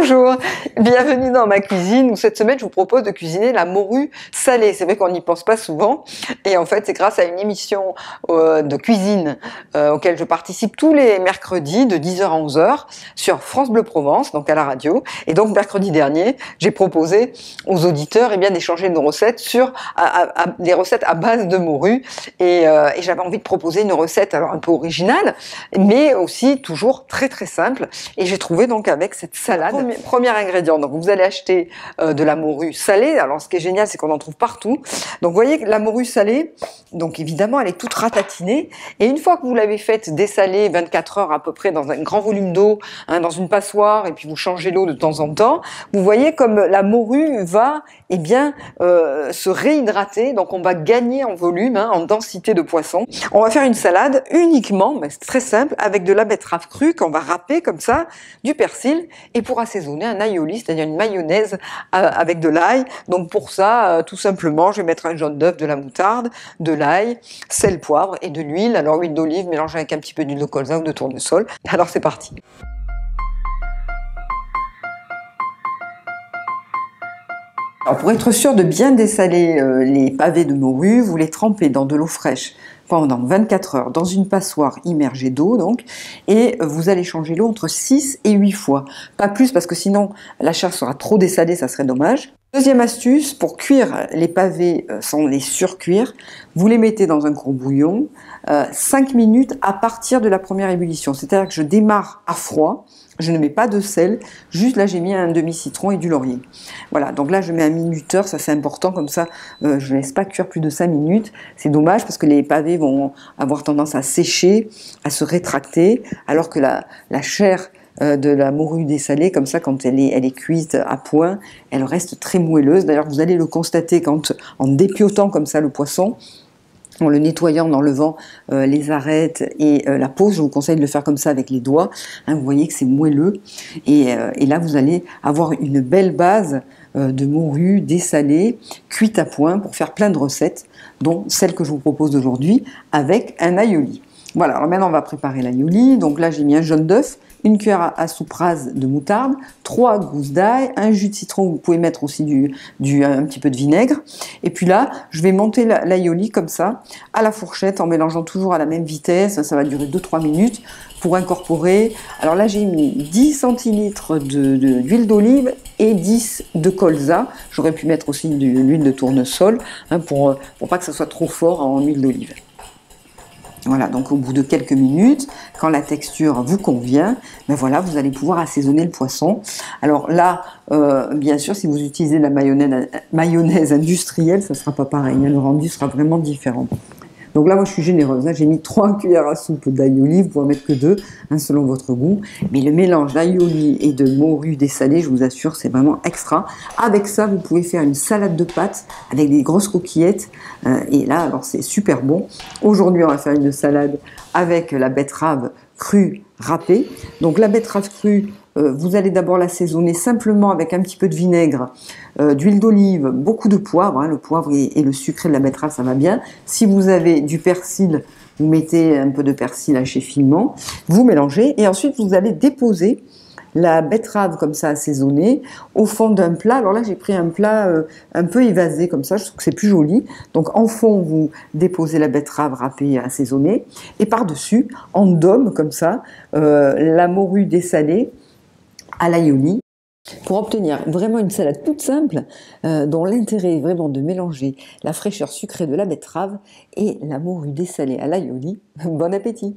Bonjour, bienvenue dans ma cuisine où cette semaine je vous propose de cuisiner la morue salée. C'est vrai qu'on n'y pense pas souvent et en fait c'est grâce à une émission euh, de cuisine euh, auquel je participe tous les mercredis de 10h à 11h sur France Bleu Provence, donc à la radio. Et donc mercredi dernier, j'ai proposé aux auditeurs eh bien d'échanger nos recettes sur des recettes à base de morue et, euh, et j'avais envie de proposer une recette alors un peu originale mais aussi toujours très très simple et j'ai trouvé donc avec cette salade Premier, ingrédient, donc vous allez acheter euh, de la morue salée. Alors ce qui est génial, c'est qu'on en trouve partout. Donc vous voyez que la morue salée, donc évidemment, elle est toute ratatinée. Et une fois que vous l'avez faite dessaler 24 heures à peu près dans un grand volume d'eau, hein, dans une passoire, et puis vous changez l'eau de temps en temps, vous voyez comme la morue va eh bien, euh, se réhydrater. Donc on va gagner en volume, hein, en densité de poisson. On va faire une salade uniquement, mais c'est très simple, avec de la betterave crue qu'on va râper comme ça, du persil, et pour un aioli, c'est-à-dire une mayonnaise euh, avec de l'ail. Donc pour ça, euh, tout simplement, je vais mettre un jaune d'œuf, de la moutarde, de l'ail, sel, poivre et de l'huile. Alors huile d'olive mélangée avec un petit peu d'huile de colza ou de tournesol. Alors c'est parti. Pour être sûr de bien dessaler euh, les pavés de morue, vous les trempez dans de l'eau fraîche pendant 24 heures dans une passoire immergée d'eau donc et vous allez changer l'eau entre 6 et 8 fois. Pas plus parce que sinon la chair sera trop dessalée, ça serait dommage. Deuxième astuce, pour cuire les pavés euh, sans les surcuire, vous les mettez dans un gros bouillon, 5 euh, minutes à partir de la première ébullition. C'est-à-dire que je démarre à froid, je ne mets pas de sel, juste là j'ai mis un demi-citron et du laurier. Voilà, donc là je mets un minuteur, ça c'est important, comme ça euh, je ne laisse pas cuire plus de 5 minutes. C'est dommage parce que les pavés vont avoir tendance à sécher, à se rétracter, alors que la, chair euh, de la morue dessalée, comme ça, quand elle est, elle est cuite à point, elle reste très moelleuse. D'ailleurs, vous allez le constater quand, en dépiotant comme ça le poisson, en le nettoyant, en enlevant euh, les arêtes et euh, la peau. Je vous conseille de le faire comme ça avec les doigts. Hein, vous voyez que c'est moelleux. Et, et, là, vous allez avoir une belle base de morue dessalée, cuite à point pour faire plein de recettes, dont celle que je vous propose aujourd'hui avec un aioli. Voilà, alors maintenant on va préparer l'aioli. Donc là, j'ai mis un jaune d'œuf une cuillère à soupe rase de moutarde, trois gousses d'ail, un jus de citron, vous pouvez mettre aussi du, un petit peu de vinaigre. Et puis là, je vais monter l'aioli comme ça, à la fourchette, en mélangeant toujours à la même vitesse. Ça va durer 2-3 minutes pour incorporer. Alors là, j'ai mis 10 centilitres d'huile d'olive et 10 de colza. J'aurais pu mettre aussi de l'huile de tournesol hein, pour, pour pas que ça soit trop fort en huile d'olive. Voilà, donc au bout de quelques minutes, quand la texture vous convient, ben voilà, vous allez pouvoir assaisonner le poisson. Alors là, euh, bien sûr, si vous utilisez la mayonnaise, mayonnaise industrielle, ça ne sera pas pareil. Hein, le rendu sera vraiment différent. Donc là, moi, je suis généreuse. Hein. J'ai mis 3 cuillères à soupe d'ail vous pouvez en mettre que 2, hein, selon votre goût. Mais le mélange d'ail olive et de morue dessalée, je vous assure, c'est vraiment extra. Avec ça, vous pouvez faire une salade de pâtes avec des grosses coquillettes. Euh, et là, alors, c'est super bon. Aujourd'hui, on va faire une salade avec la betterave crue râpée. Donc la betterave crue, euh, vous allez d'abord l'assaisonner simplement avec un petit peu de vinaigre, euh, d'huile d'olive, beaucoup de poivre. Hein, le poivre et, le sucré de la betterave, ça va bien. Si vous avez du persil, vous mettez un peu de persil haché finement, vous mélangez et ensuite vous allez déposer la betterave comme ça assaisonnée au fond d'un plat. Alors là, j'ai pris un plat euh, un peu évasé comme ça, je trouve que c'est plus joli. Donc en fond, vous déposez la betterave râpée assaisonnée et par-dessus, en dôme comme ça, la morue dessalée à l'aioli pour obtenir vraiment une salade toute simple, euh, dont l'intérêt est vraiment de mélanger la fraîcheur sucrée de la betterave et la morue dessalée à l'aioli. Bon appétit